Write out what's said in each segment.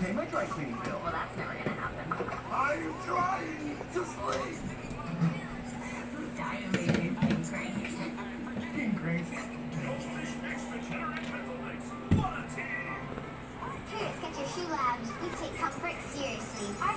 pay my dry cleaning bill. Well, that's never gonna happen. I'm trying to sleep. Dilated and cranky. Being crazy. Goldfish extra cheddar and pretzel mix. What a team! Here at Skechers Shoe Labs, we take comfort seriously. Our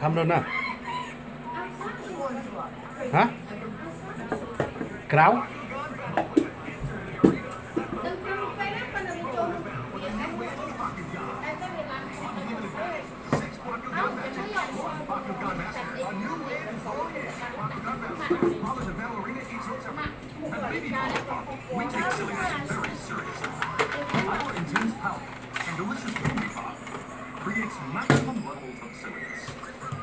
Hamrona. Hả? Krau? We take silly creates maximum levels of silliness.